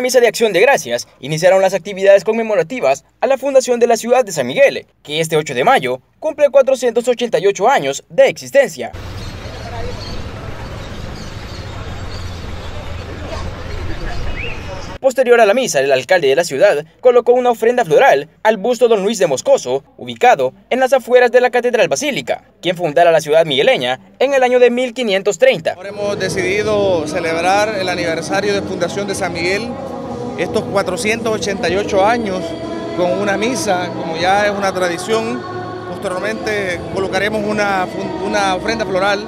misa de acción de gracias iniciaron las actividades conmemorativas a la fundación de la ciudad de San Miguel, que este 8 de mayo cumple 488 años de existencia. Posterior a la misa, el alcalde de la ciudad colocó una ofrenda floral al busto don Luis de Moscoso, ubicado en las afueras de la Catedral Basílica, quien fundara la ciudad migueleña en el año de 1530. Ahora hemos decidido celebrar el aniversario de fundación de San Miguel, estos 488 años, con una misa, como ya es una tradición. Posteriormente colocaremos una, una ofrenda floral